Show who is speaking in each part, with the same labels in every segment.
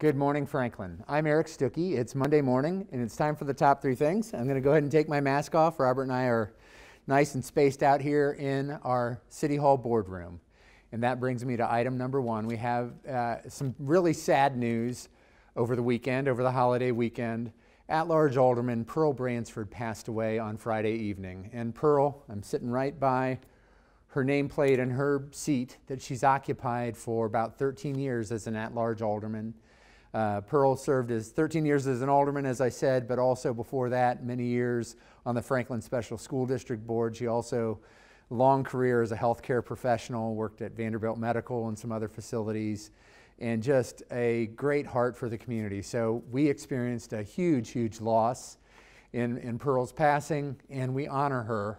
Speaker 1: Good morning, Franklin. I'm Eric Stuckey. It's Monday morning, and it's time for the top three things. I'm going to go ahead and take my mask off. Robert and I are nice and spaced out here in our City Hall boardroom. And that brings me to item number one. We have uh, some really sad news over the weekend, over the holiday weekend. At large Alderman Pearl Bransford passed away on Friday evening. And Pearl, I'm sitting right by her nameplate and her seat that she's occupied for about 13 years as an at large alderman. Uh, Pearl served as 13 years as an alderman, as I said, but also before that, many years on the Franklin Special School District Board. She also long career as a healthcare professional, worked at Vanderbilt Medical and some other facilities, and just a great heart for the community. So we experienced a huge, huge loss in, in Pearl's passing, and we honor her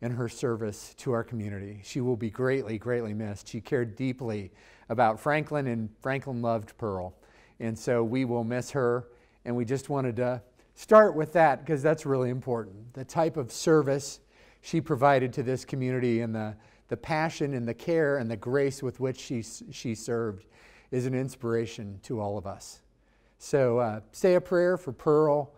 Speaker 1: in her service to our community. She will be greatly, greatly missed. She cared deeply about Franklin, and Franklin loved Pearl. And so we will miss her. And we just wanted to start with that because that's really important. The type of service she provided to this community and the, the passion and the care and the grace with which she, she served is an inspiration to all of us. So uh, say a prayer for Pearl's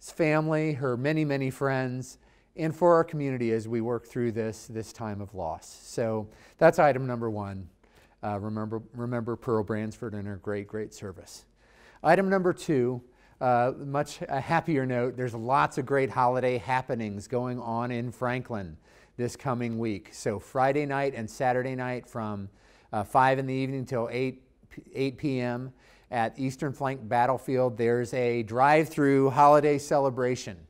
Speaker 1: family, her many, many friends, and for our community as we work through this, this time of loss. So that's item number one. Uh, remember, remember Pearl Bransford and her great, great service. Item number two, uh, much a happier note, there's lots of great holiday happenings going on in Franklin this coming week. So Friday night and Saturday night from uh, 5 in the evening till 8, 8 p.m. at Eastern Flank Battlefield, there's a drive-through holiday celebration.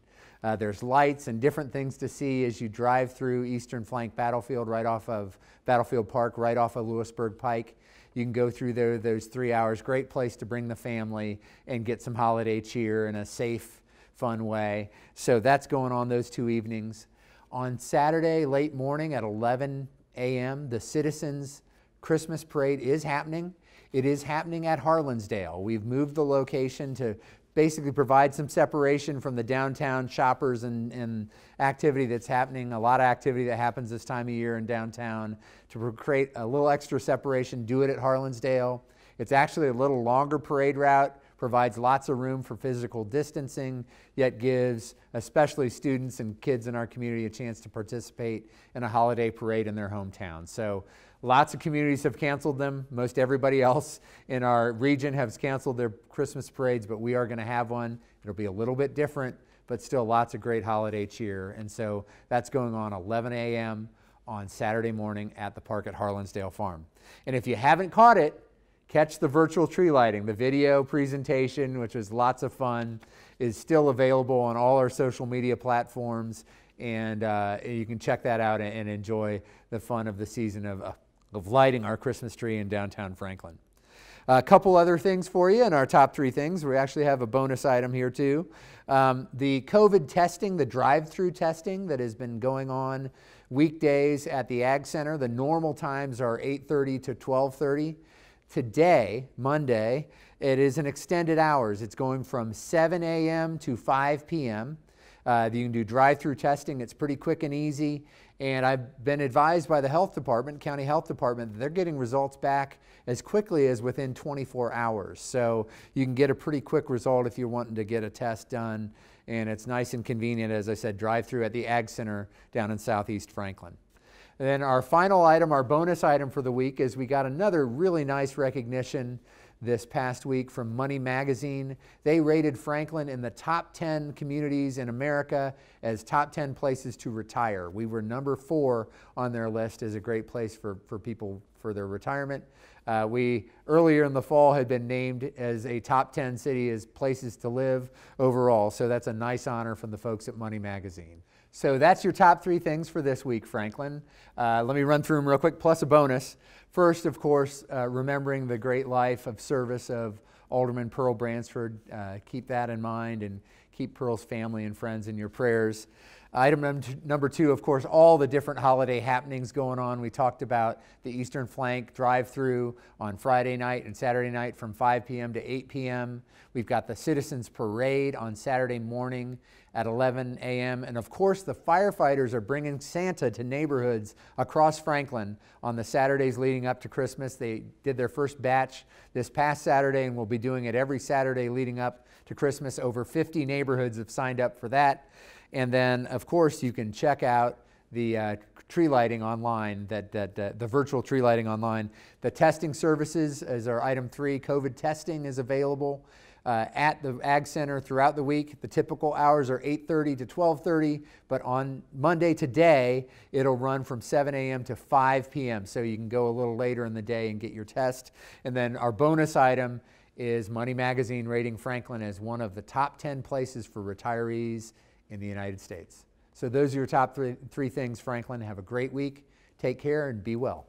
Speaker 1: Uh, there's lights and different things to see as you drive through Eastern Flank Battlefield right off of Battlefield Park, right off of Lewisburg Pike. You can go through there those three hours. Great place to bring the family and get some holiday cheer in a safe, fun way. So that's going on those two evenings. On Saturday, late morning at 11 a.m., the Citizens Christmas Parade is happening. It is happening at Harlinsdale. We've moved the location to basically provide some separation from the downtown shoppers and, and activity that's happening, a lot of activity that happens this time of year in downtown, to create a little extra separation, do it at Harlinsdale. It's actually a little longer parade route, provides lots of room for physical distancing, yet gives especially students and kids in our community a chance to participate in a holiday parade in their hometown. So Lots of communities have canceled them. Most everybody else in our region has canceled their Christmas parades, but we are going to have one. It'll be a little bit different, but still lots of great holiday cheer. And so that's going on 11 a.m. on Saturday morning at the park at Harlinsdale Farm. And if you haven't caught it, catch the virtual tree lighting. The video presentation, which was lots of fun, is still available on all our social media platforms. And uh, you can check that out and, and enjoy the fun of the season of uh, of lighting our Christmas tree in downtown Franklin. A couple other things for you in our top three things. We actually have a bonus item here too. Um, the COVID testing, the drive-through testing that has been going on weekdays at the Ag Center. The normal times are 8:30 to 12:30. Today, Monday, it is an extended hours. It's going from 7 a.m. to 5 p.m. Uh, you can do drive-through testing. It's pretty quick and easy. And I've been advised by the health department, county health department, that they're getting results back as quickly as within 24 hours. So you can get a pretty quick result if you're wanting to get a test done. And it's nice and convenient, as I said, drive-through at the Ag Center down in Southeast Franklin. And then our final item, our bonus item for the week, is we got another really nice recognition this past week from Money Magazine. They rated Franklin in the top 10 communities in America as top 10 places to retire. We were number four on their list as a great place for, for people for their retirement. Uh, we earlier in the fall had been named as a top 10 city as places to live overall. So that's a nice honor from the folks at Money Magazine. So that's your top three things for this week, Franklin. Uh, let me run through them real quick, plus a bonus. First, of course, uh, remembering the great life of service of Alderman Pearl Bransford. Uh, keep that in mind and keep Pearl's family and friends in your prayers. Item number two, of course, all the different holiday happenings going on. We talked about the Eastern Flank drive through on Friday night and Saturday night from 5 p.m. to 8 p.m. We've got the Citizens Parade on Saturday morning at 11 a.m. And of course, the firefighters are bringing Santa to neighborhoods across Franklin on the Saturdays leading up to Christmas. They did their first batch this past Saturday and will be doing it every Saturday leading up to Christmas. Over 50 neighborhoods have signed up for that. And then, of course, you can check out the uh, tree lighting online, that, that uh, the virtual tree lighting online. The testing services is our item three. COVID testing is available uh, at the Ag Center throughout the week. The typical hours are 8:30 to 12:30, but on Monday today, it'll run from 7 a.m. to 5 p.m. So you can go a little later in the day and get your test. And then our bonus item is Money Magazine rating Franklin as one of the top 10 places for retirees in the United States. So those are your top three, three things, Franklin. Have a great week. Take care and be well.